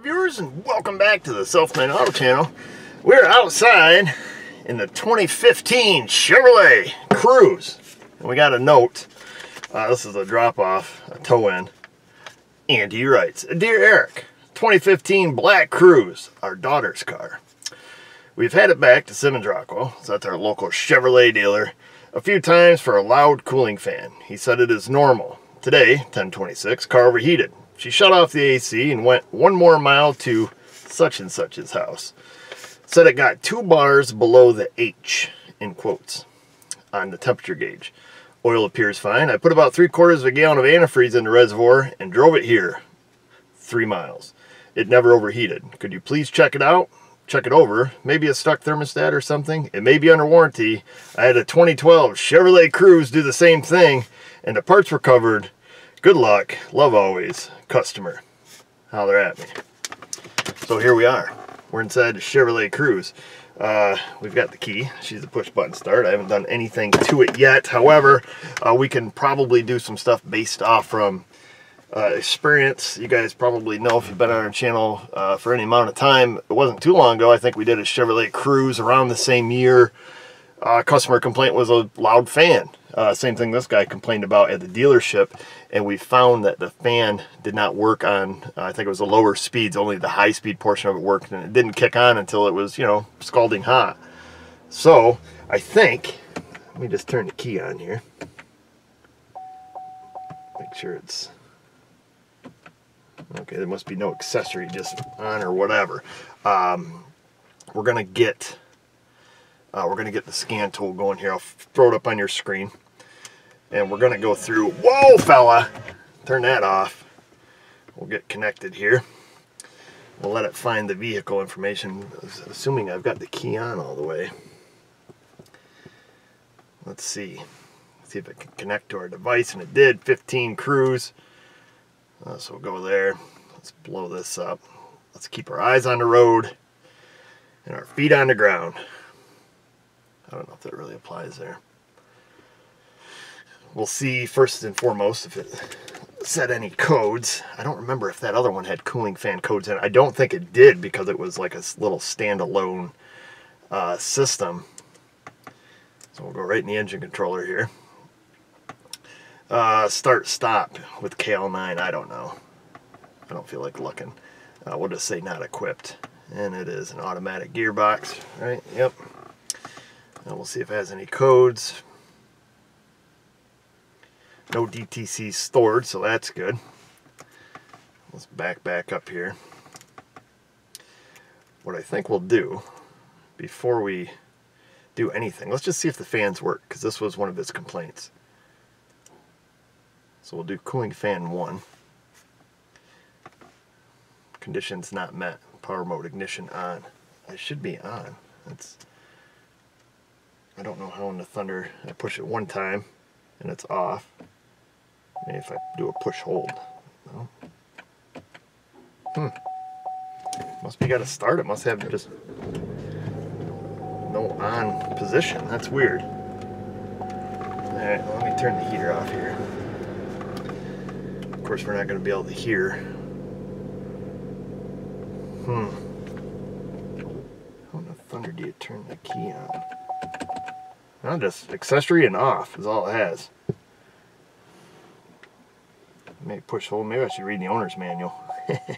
viewers and welcome back to the South Main Auto Channel. We're outside in the 2015 Chevrolet Cruze. And we got a note. Uh, this is a drop-off, a tow-in. Andy writes, Dear Eric, 2015 Black Cruze, our daughter's car. We've had it back to Simmons Rockwell, so that's our local Chevrolet dealer, a few times for a loud cooling fan. He said it is normal. Today, 1026, car overheated. She shut off the AC and went one more mile to such and such's house. Said it got two bars below the H, in quotes, on the temperature gauge. Oil appears fine. I put about three quarters of a gallon of antifreeze in the reservoir and drove it here, three miles. It never overheated. Could you please check it out? Check it over. Maybe a stuck thermostat or something. It may be under warranty. I had a 2012 Chevrolet Cruze do the same thing and the parts were covered. Good luck. Love always customer. Holler at me. So here we are. We're inside the Chevrolet Cruze. Uh, we've got the key. She's a push button start. I haven't done anything to it yet. However, uh, we can probably do some stuff based off from uh, experience. You guys probably know if you've been on our channel uh, for any amount of time. It wasn't too long ago. I think we did a Chevrolet Cruze around the same year. Uh, customer complaint was a loud fan. Uh, same thing this guy complained about at the dealership, and we found that the fan did not work on, uh, I think it was the lower speeds, only the high speed portion of it worked, and it didn't kick on until it was, you know, scalding hot. So, I think, let me just turn the key on here. Make sure it's, okay, there must be no accessory just on or whatever. Um, we're to get, uh, we're to get the scan tool going here. I'll throw it up on your screen and we're going to go through whoa fella. Turn that off. We'll get connected here. We'll let it find the vehicle information. Assuming I've got the key on all the way. Let's see. See if it can connect to our device and it did. 15 Cruze uh, so we'll go there. Let's blow this up. Let's keep our eyes on the road and our feet on the ground. I don't know if that really applies there we'll see first and foremost if it set any codes. I don't remember if that other one had cooling fan codes in it. I don't think it did because it was like a little standalone uh, system. So we'll go right in the engine controller here. Uh, start stop with KL9, I don't know. I don't feel like looking. Uh, we'll just say not equipped. And it is an automatic gearbox, right? Yep. And we'll see if it has any codes. No DTC stored, so that's good. Let's back back up here. What I think we'll do before we do anything, let's just see if the fans work, because this was one of his complaints. So we'll do cooling fan 1. Conditions not met. Power mode ignition on. I should be on. That's I don't know how in the Thunder I push it one time and it's off. Maybe if I do a push hold. No. Hmm. Must be got to start it. Must have just no on position. That's weird. Alright, let me turn the heater off here. Of course, we're not going to be able to hear. Hmm. How in the thunder do you turn the key on? Not just accessory and off is all it has. Maybe push hold. Maybe I should read the owner's manual. I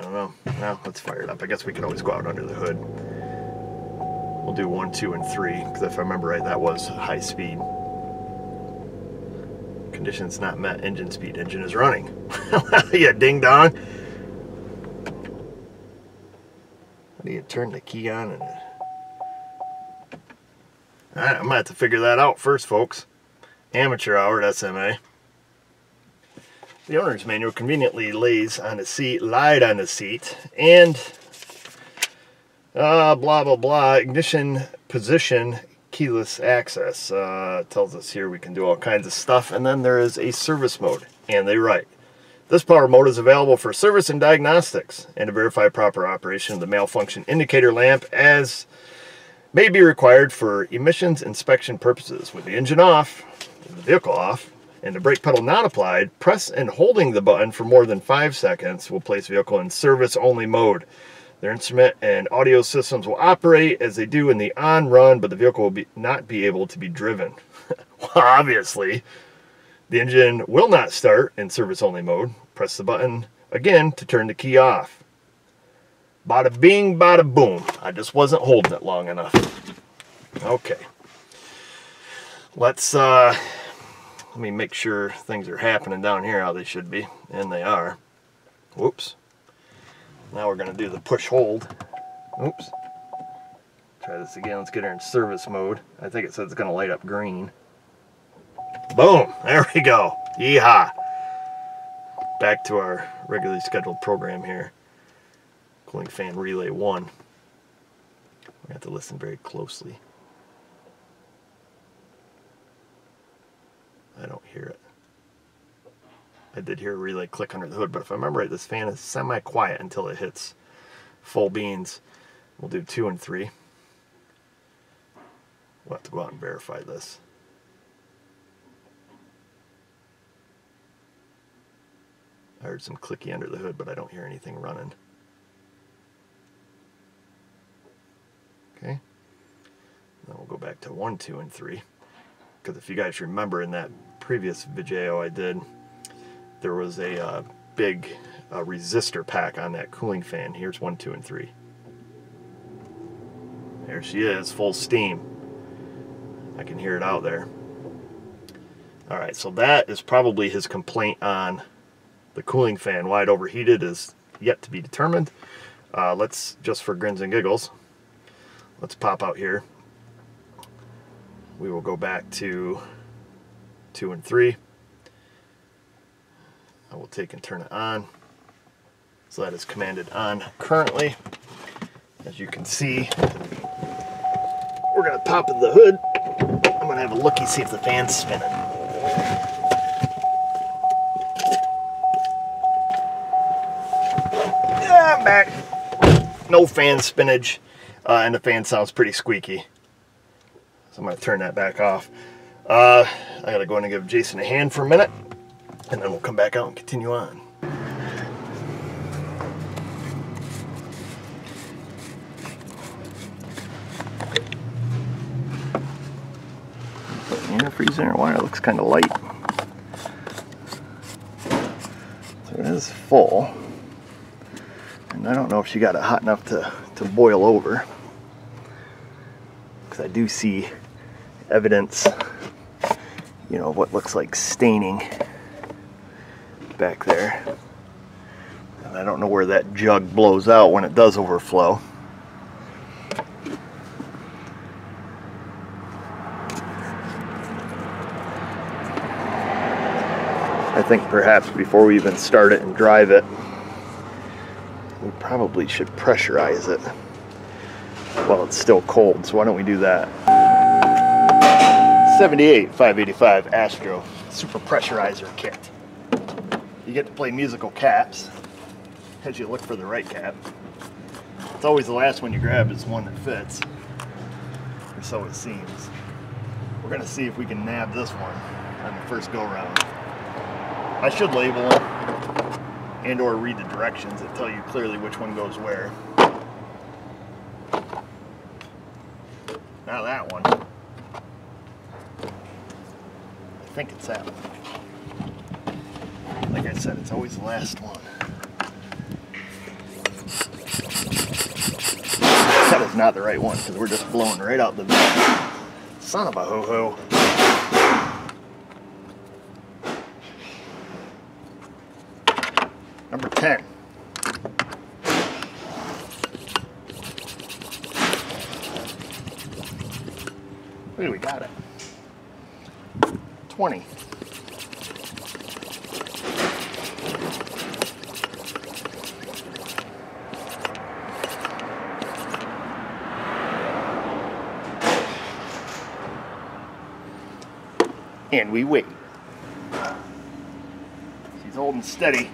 don't know. Well, let's fire it up. I guess we can always go out under the hood. We'll do one, two, and three, because if I remember right, that was high speed. Conditions not met. Engine speed. Engine is running. yeah, ding dong. How do you turn the key on? And... Alright, I'm to have to figure that out first, folks. Amateur hour at SMA. The owner's manual conveniently lays on the seat, lied on the seat, and uh, blah, blah, blah, ignition position, keyless access. Uh, tells us here we can do all kinds of stuff, and then there is a service mode, and they write. This power mode is available for service and diagnostics, and to verify proper operation of the malfunction indicator lamp as may be required for emissions inspection purposes. With the engine off, the vehicle off, and the brake pedal not applied, press and holding the button for more than five seconds will place vehicle in service only mode. Their instrument and audio systems will operate as they do in the on run, but the vehicle will be, not be able to be driven. well, obviously, the engine will not start in service only mode. Press the button again to turn the key off. Bada bing, bada boom. I just wasn't holding it long enough. Okay. Let's uh, let me make sure things are happening down here how they should be. And they are. Whoops. Now we're going to do the push hold. Oops. Try this again. Let's get her in service mode. I think it says it's going to light up green. Boom. There we go. Yeehaw. Back to our regularly scheduled program here. Cooling fan relay 1. We have to listen very closely. I don't hear it. I did hear a relay click under the hood, but if I remember right, this fan is semi-quiet until it hits full beans. We'll do two and three. We'll have to go out and verify this. I heard some clicky under the hood, but I don't hear anything running. Okay. Then we'll go back to one, two, and three. Because if you guys remember in that previous video I did, there was a uh, big uh, resistor pack on that cooling fan. Here's one, two, and three. There she is, full steam. I can hear it out there. Alright, so that is probably his complaint on the cooling fan. Why it overheated is yet to be determined. Uh, let's, just for grins and giggles, let's pop out here. We will go back to two and three. I will take and turn it on. So that is commanded on currently. As you can see, we're gonna pop in the hood. I'm gonna have a looky, see if the fan's spinning. Yeah, I'm back. No fan spinach, uh, and the fan sounds pretty squeaky. So I'm gonna turn that back off. Uh, I gotta go in and give Jason a hand for a minute and then we'll come back out and continue on. Antifreeze in our wire looks kind of light. So it is full. And I don't know if she got it hot enough to, to boil over. Because I do see evidence, you know, what looks like staining back there. And I don't know where that jug blows out when it does overflow. I think perhaps before we even start it and drive it, we probably should pressurize it while it's still cold. So why don't we do that? 78 585 Astro Super Pressurizer Kit. You get to play musical caps as you look for the right cap. It's always the last one you grab is one that fits, or so it seems. We're going to see if we can nab this one on the first go round. I should label them and or read the directions that tell you clearly which one goes where. Not that one. I think it's that one like I said, it's always the last one. That is not the right one because we're just blowing right out the back. Son of a ho-ho. Number 10. Wait, we got it. 20. and we wait. She's holding steady.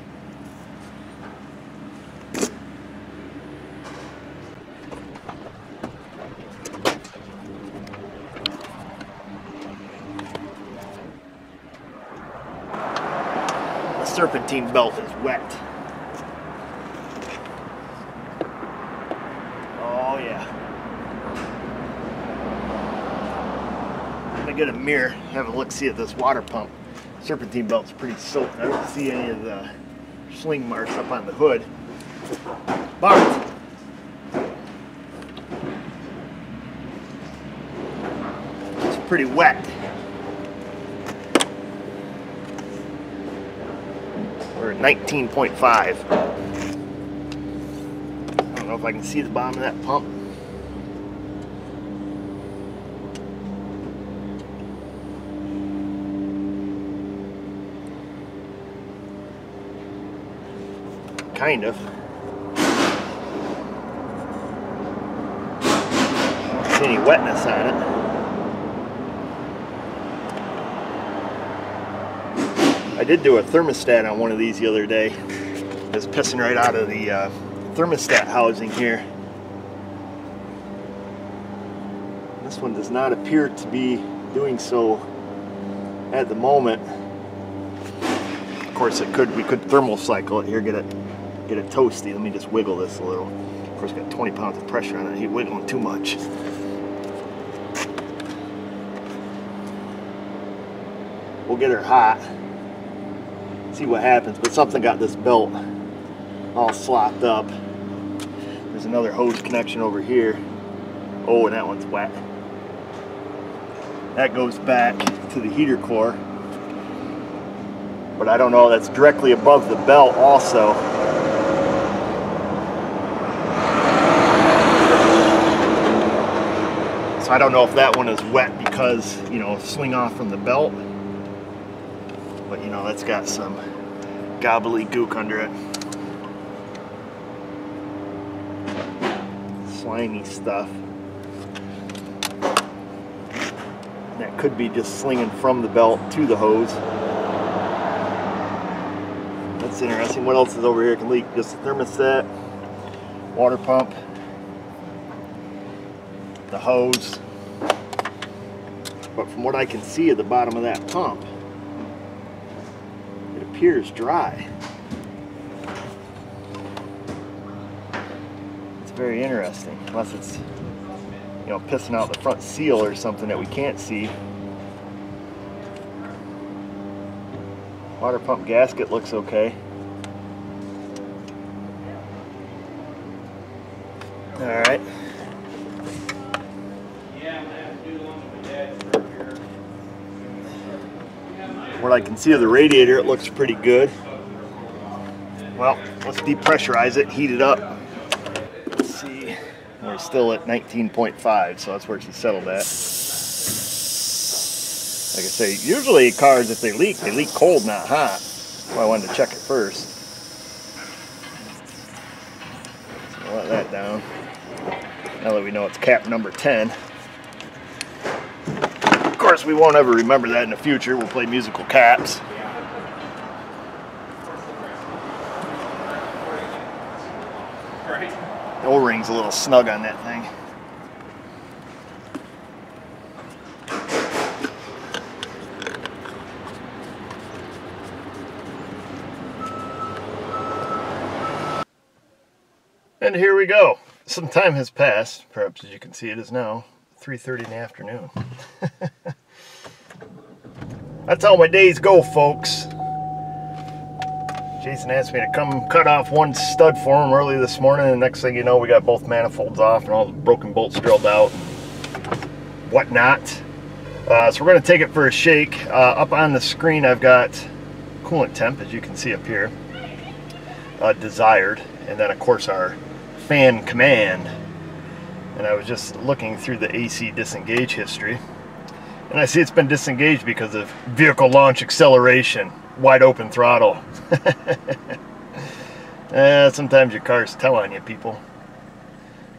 Serpentine belt is wet. Oh yeah. I'm gonna get a mirror, have a look see at this water pump. Serpentine belt's pretty soaked. I don't see any of the sling marks up on the hood. But it's pretty wet. We're 19.5. I don't know if I can see the bottom of that pump. Kind of. See any wetness on it. I did do a thermostat on one of these the other day. It was pissing right out of the uh, thermostat housing here. This one does not appear to be doing so at the moment. Of course, it could. We could thermal cycle it here, get it, get it toasty. Let me just wiggle this a little. Of course, it's got 20 pounds of pressure on it. He's wiggling too much. We'll get her hot see what happens. But something got this belt all slopped up. There's another hose connection over here. Oh, and that one's wet. That goes back to the heater core. But I don't know, that's directly above the belt also. So I don't know if that one is wet because, you know, sling off from the belt but you know, that's got some gobbledygook under it. Slimy stuff. That could be just slinging from the belt to the hose. That's interesting. What else is over here can leak? Just a thermostat, water pump, the hose. But from what I can see at the bottom of that pump, appears dry. It's very interesting, unless it's, you know, pissing out the front seal or something that we can't see. Water pump gasket looks okay. All right. what I can see of the radiator, it looks pretty good. Well, let's depressurize it, heat it up. Let's see, we're still at 19.5, so that's where she settled at. Like I say, usually cars, if they leak, they leak cold, not hot. Well, I wanted to check it first. So let that down. Now that we know it's cap number 10 course, we won't ever remember that in the future. We'll play musical caps. The O-ring's a little snug on that thing. And here we go. Some time has passed, perhaps as you can see it is now 3.30 in the afternoon. That's how my days go, folks. Jason asked me to come cut off one stud for him early this morning, and next thing you know, we got both manifolds off and all the broken bolts drilled out and whatnot. Uh, so we're going to take it for a shake. Uh, up on the screen, I've got coolant temp, as you can see up here, uh, desired, and then of course our fan command. And I was just looking through the AC disengage history. And I see it's been disengaged because of vehicle launch acceleration, wide open throttle. eh, sometimes your cars tell on you, people.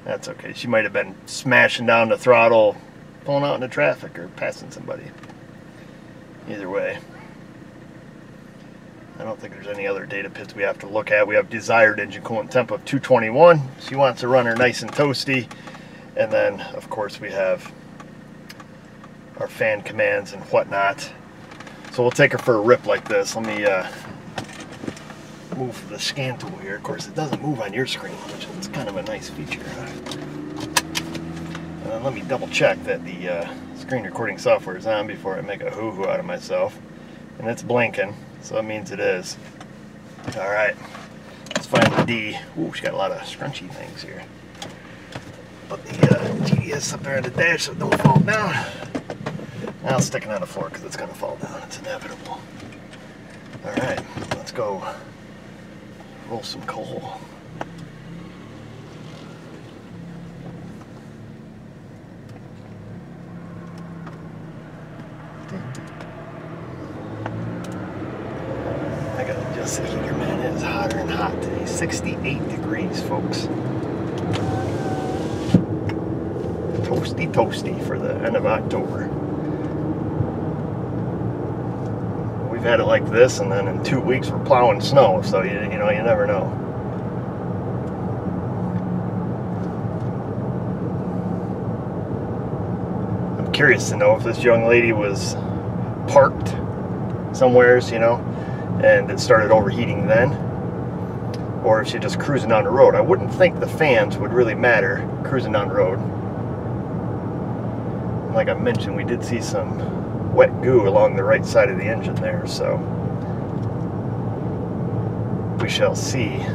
That's okay. She might have been smashing down the throttle, pulling out into traffic, or passing somebody. Either way. I don't think there's any other data PIDs we have to look at. We have desired engine coolant temp of 221. She wants to run her nice and toasty. And then, of course, we have our fan commands and whatnot. So we'll take her for a rip like this. Let me uh, move the scan tool here. Of course, it doesn't move on your screen, which is kind of a nice feature. And then let me double check that the uh, screen recording software is on before I make a hoo-hoo out of myself. And it's blinking, so that means it is. All right, let's find the D. Ooh, she's got a lot of scrunchy things here. Put the uh, GDS up there on the dash so it don't fall down. Now I'll stick it on the floor because it's going to fall down. It's inevitable. All right, let's go roll some coal. I gotta adjust the heater, man. It is hotter and hot today. 68 degrees, folks. Toasty, toasty for the end of October. Had it like this, and then in two weeks we're plowing snow, so you, you know, you never know. I'm curious to know if this young lady was parked somewheres, you know, and it started overheating then, or if she just cruising down the road. I wouldn't think the fans would really matter cruising down the road. Like I mentioned, we did see some wet goo along the right side of the engine there, so we shall see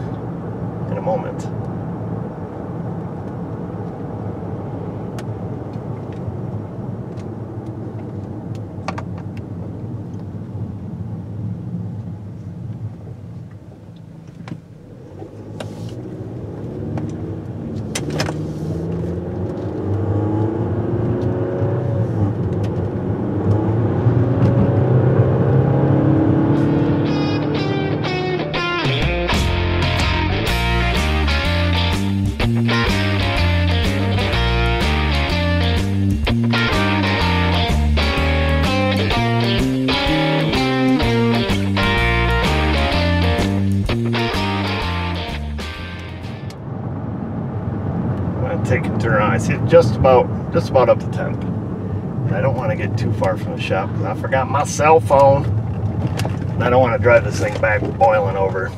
just about just about up to temp. And I don't want to get too far from the shop because I forgot my cell phone. And I don't want to drive this thing back boiling over.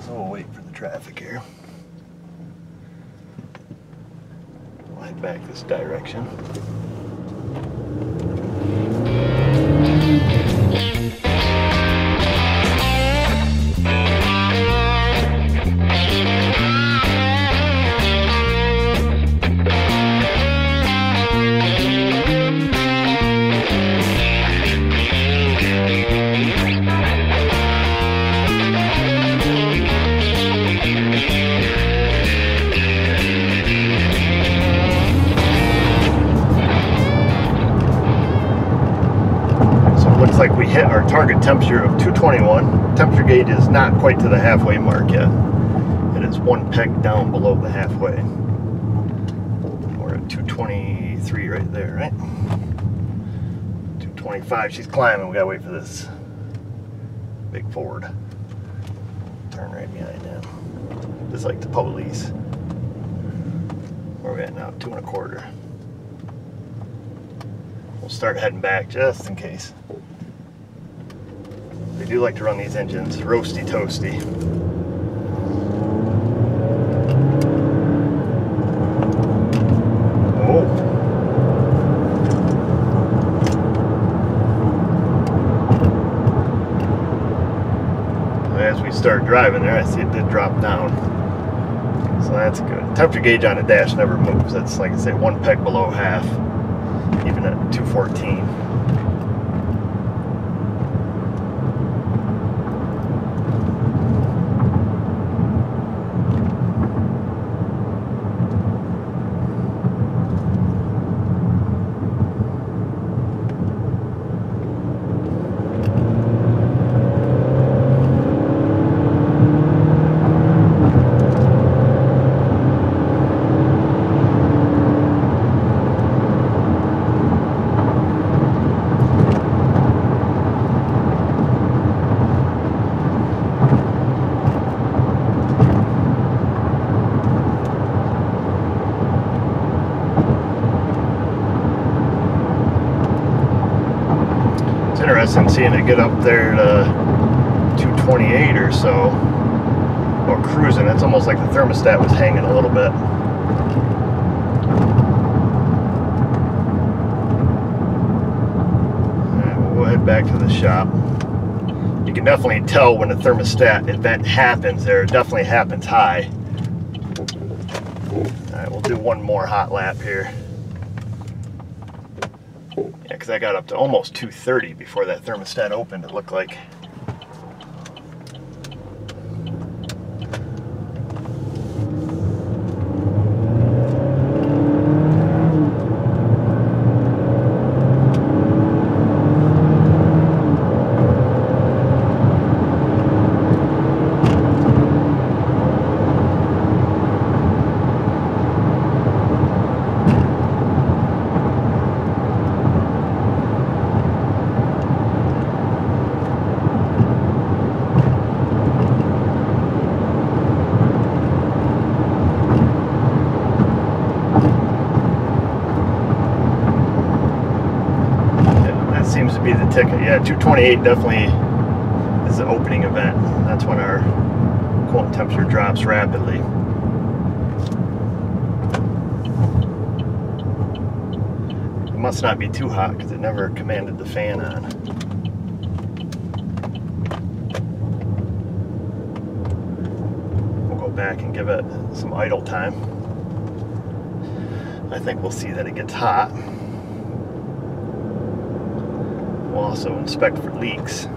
So we'll wait for the traffic here. We'll head back this direction. Temperature of 221. Temperature gauge is not quite to the halfway mark yet. It is one peg down below the halfway. We're at 223 right there, right? 225, she's climbing. We gotta wait for this big Ford. Turn right behind them. Just like the police. Where we at now? Two and a quarter. We'll start heading back just in case. Do like to run these engines roasty toasty. Oh. As we start driving there, I see it did drop down. So that's good. Temperature gauge on the dash never moves. That's like I say, one peg below half even at 214. Interesting seeing it get up there to 228 or so. Or cruising. It's almost like the thermostat was hanging a little bit. We'll head back to the shop. You can definitely tell when the thermostat event happens there. It definitely happens high. Alright, we'll do one more hot lap here. Because I got up to almost 230 before that thermostat opened, it looked like. Yeah, that seems to be the ticket. Yeah, 228 definitely is the opening event. That's when our coolant temperature drops rapidly. It must not be too hot because it never commanded the fan on. We'll go back and give it some idle time. I think we'll see that it gets hot. We'll also inspect for leaks.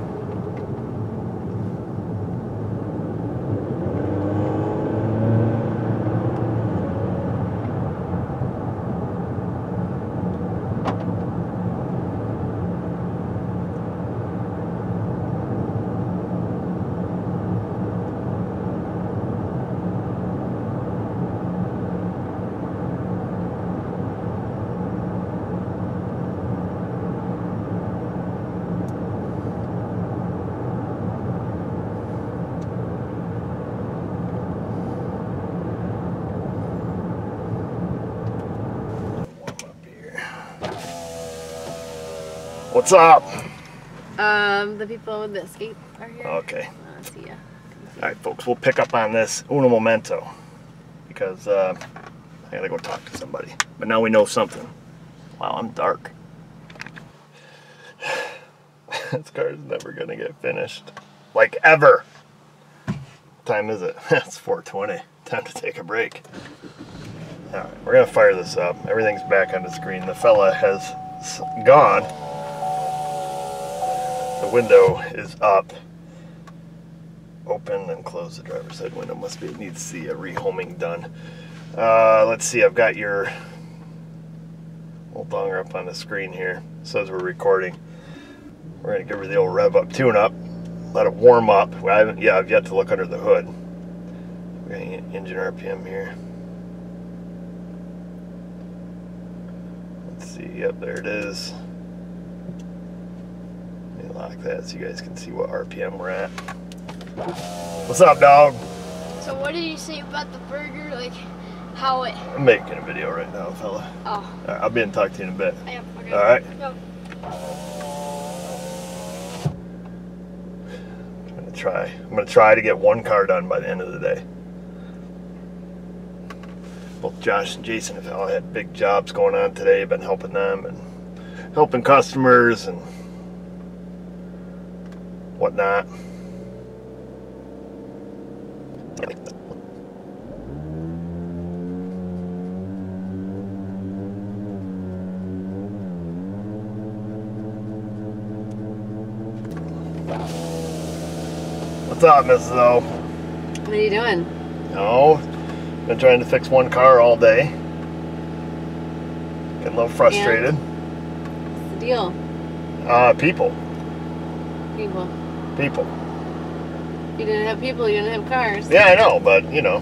What's up? Um, the people with the escape are here. Okay. Uh, see ya. All right, folks, we'll pick up on this uno momento because uh, I gotta go talk to somebody. But now we know something. Wow, I'm dark. this car's never gonna get finished, like ever. time is it? it's 4:20. Time to take a break. All right, we're gonna fire this up. Everything's back on the screen. The fella has gone. The window is up open and close the driver's side window. Must be it needs the uh, rehoming done. Uh, let's see. I've got your old donger up on the screen here. It says we're recording. We're gonna give her the old rev up tune up. Let it warm up. I haven't. Yeah, I've yet to look under the hood. Get engine RPM here. Let's see. Yep, there it is. Let me lock that so you guys can see what RPM we're at. What's up, dog? So what did you say about the burger? Like how it? I'm making a video right now, fella. Oh, right, I'll be in talk to you in a bit. yeah. Okay. All right. Go. I'm gonna try. I'm gonna try to get one car done by the end of the day. Both Josh and Jason have all had big jobs going on today. Been helping them and helping customers and whatnot. What's up, Mrs. O? What are you doing? Oh, been trying to fix one car all day. Getting a little frustrated. What's the deal? Uh, people, People. People. You didn't have people, you didn't have cars. Yeah, I know, but you know,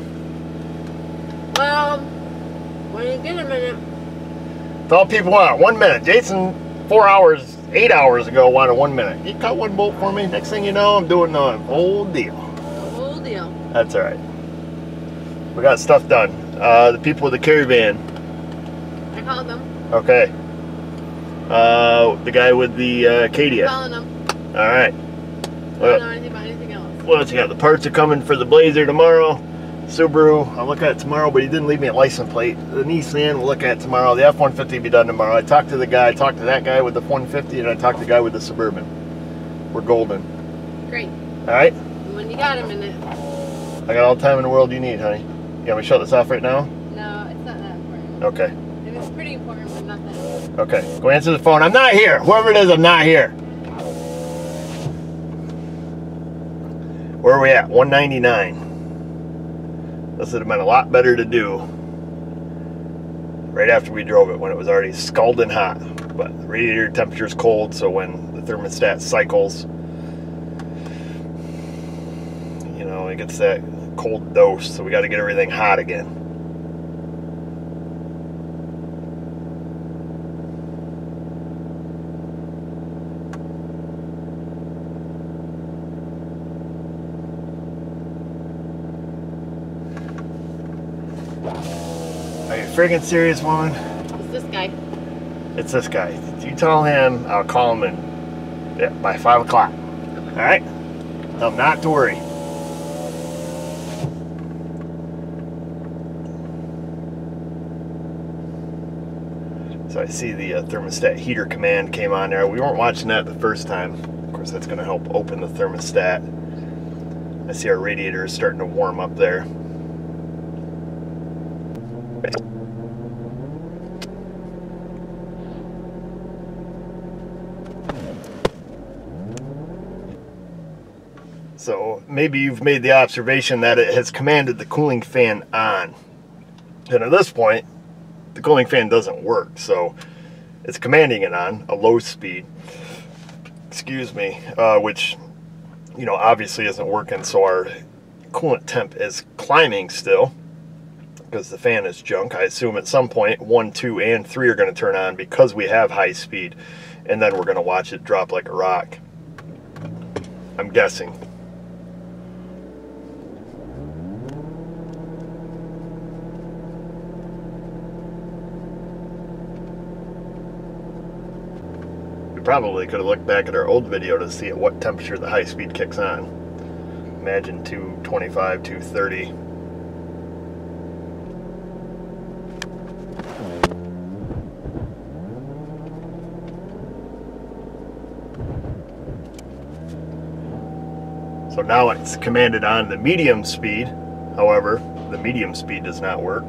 Well, when you get a minute, it's all people want. One minute. Jason, four hours, eight hours ago, wanted one minute. You cut one bolt for me. Next thing you know, I'm doing the whole deal. the whole deal. That's all right. We got stuff done. Uh, the people with the caravan. I called them. Okay. Uh, the guy with the uh, Cadia. Calling them. All right. Uh, I Well, don't know anything about anything else. what else you got? The parts are coming for the Blazer tomorrow. Subaru, I'll look at it tomorrow, but he didn't leave me a license plate. The Nissan, we'll look at it tomorrow. The F-150 will be done tomorrow. I talked to the guy, I talked to that guy with the 150, and I talked to the guy with the Suburban. We're golden. Great. All right? When you got a minute. I got all the time in the world you need, honey. You want me to shut this off right now? No, it's not that important. Okay. It was pretty important, but not that. Okay. Go answer the phone. I'm not here. Whoever it is, I'm not here. Where are we at? 199. This would have been a lot better to do right after we drove it when it was already scalding hot. But the radiator temperature is cold, so when the thermostat cycles, you know, it gets that cold dose, so we got to get everything hot again. Friggin' serious, woman? It's this guy. It's this guy. You tell him I'll call him in yeah, by five o'clock. All right? Tell him not to worry. So I see the uh, thermostat heater command came on there. We weren't watching that the first time. Of course, that's going to help open the thermostat. I see our radiator is starting to warm up there. So maybe you've made the observation that it has commanded the cooling fan on. And at this point, the cooling fan doesn't work. So it's commanding it on a low speed, excuse me, uh, which, you know, obviously isn't working. So our coolant temp is climbing still because the fan is junk. I assume at some point one, two, and three are going to turn on because we have high speed. And then we're going to watch it drop like a rock. I'm guessing. Probably could have looked back at our old video to see at what temperature the high speed kicks on. Imagine 225, 230. So now it's commanded on the medium speed. However, the medium speed does not work.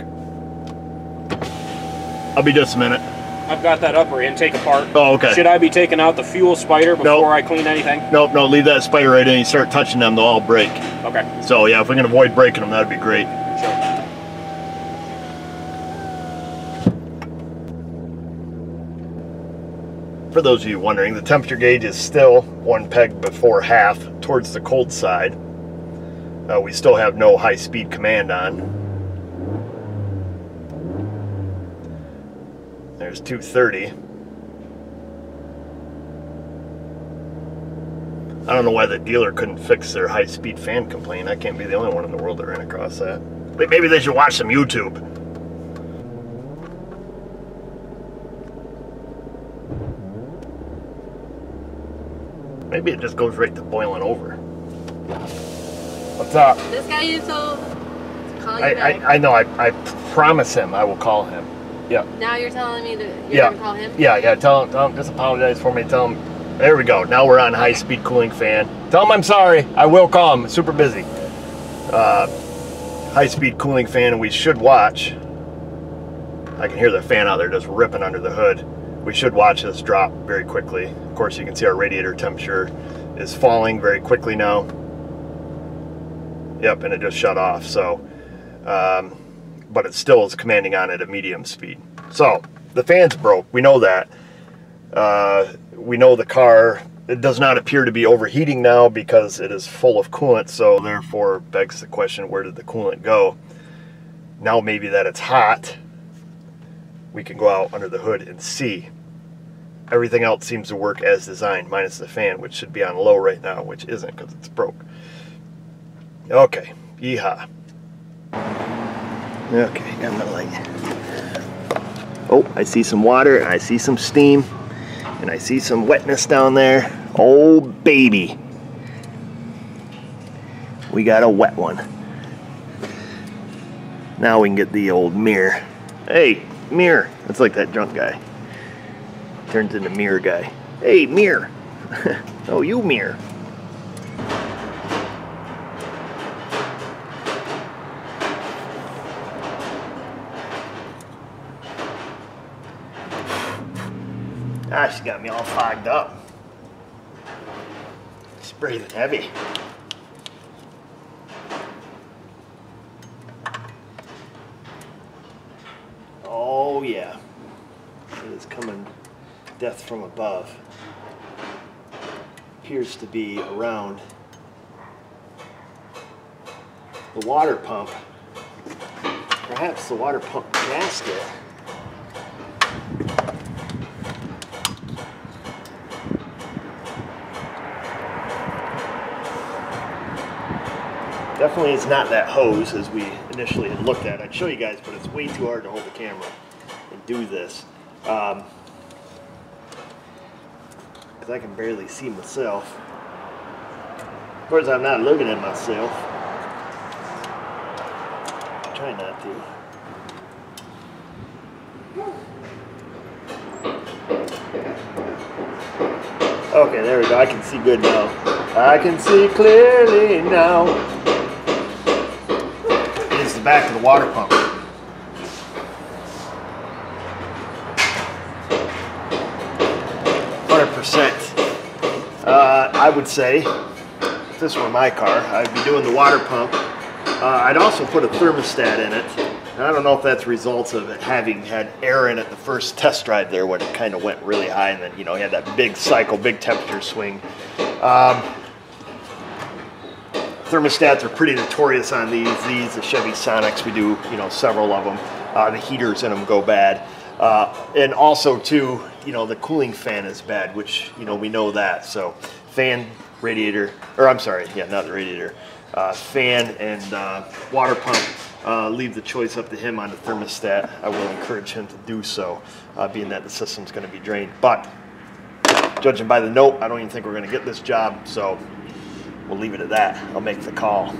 I'll be just a minute. I've got that upper intake apart. Oh, okay. Should I be taking out the fuel spider before I clean anything? Nope, no, leave that spider right in. You start touching them, they'll all break. Okay, So yeah, if we can avoid breaking them, that'd be great. sure. For those of you wondering, the temperature gauge is still one peg before half towards the cold side. Uh, we still have no high speed command on. There's 230. I don't know why the dealer couldn't fix their high speed fan complaint. I can't be the only one in the world that ran across that. Maybe they should watch some YouTube. Maybe it just goes right to boiling over. What's up? This guy you told to call you I, back. I, I know, I, I promise him I will call him. Yeah. now you're telling me that you're Yeah. gonna call him? Yeah, yeah, tell him, tell him, just apologize for me. Tell him, there we go. Now we're on high speed cooling fan. Tell him I'm sorry. I will call him. Super busy. Uh, high speed cooling fan, we should watch. I can hear the fan out there just ripping under the hood. We should watch this drop very quickly. Of course, you can see our radiator temperature is falling very quickly now. Yep, and it just shut off. So, um, but it still is commanding on at a medium speed. So the fan's broke. We know that. Uh, we know the car. It does not appear to be overheating now because it is full of coolant. So therefore, begs the question: Where did the coolant go? Now maybe that it's hot. We can go out under the hood and see. Everything else seems to work as designed, minus the fan, which should be on low right now, which isn't because it's broke. Okay, yeehaw. Okay, got my light. Oh, I see some water, I see some steam, and I see some wetness down there. Oh, baby. we got a wet one. Now we can get the old mirror. Hey, mirror. It's like that drunk guy. Turns into mirror guy. Hey, mirror. oh, you mirror. Ah, she got me all fogged up. She's breathing heavy. Oh yeah. It is coming death from above. Appears to be around the water pump. Perhaps the water pump gasket. Definitely is not that hose as we initially had looked at. I'd show you guys, but it's way too hard to hold the camera and do this. Um, Cause I can barely see myself. Of course, I'm not looking at myself. I Try not to. Okay, there we go. I can see good now. I can see clearly now. Back of the water pump. Hundred percent. Uh, I would say, if this were my car, I'd be doing the water pump. Uh, I'd also put a thermostat in it. And I don't know if that's results of it having had air in it the first test drive there when it kind of went really high and then, you know, you had that big cycle, big temperature swing. Um, thermostats are pretty notorious on these. These, the Chevy Sonics, we do, you know, several of them. Uh, the heaters in them go bad. Uh, and also, too, you know, the cooling fan is bad, which, you know, we know that. So, fan, radiator, or I'm sorry, yeah, not the radiator. Uh, fan and uh, water pump, uh, leave the choice up to him on the thermostat. I will encourage him to do so, uh, being that the system's going to be drained. But, judging by the note, I don't even think we're going to get this job. So, we'll leave it at that. I'll make the call.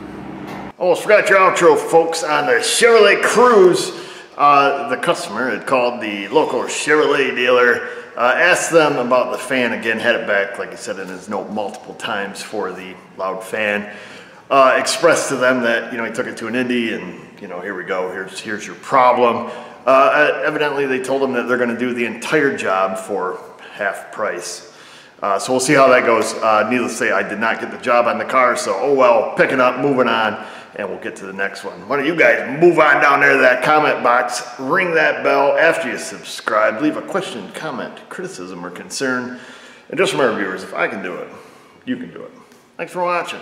Almost forgot your outro, folks, on the Chevrolet Cruze. Uh, the customer had called the local Chevrolet dealer, uh, asked them about the fan again, had it back, like he said in his note, multiple times for the loud fan. Uh, expressed to them that you know he took it to an Indy and you know here we go, here's here's your problem. Uh, evidently, they told him that they're going to do the entire job for half price. Uh, so we'll see how that goes. Uh, needless to say, I did not get the job on the car, so oh well, picking up, moving on, and we'll get to the next one. Why don't you guys move on down there to that comment box, ring that bell after you subscribe, leave a question, comment, criticism, or concern. And just remember, viewers, if I can do it, you can do it. Thanks for watching.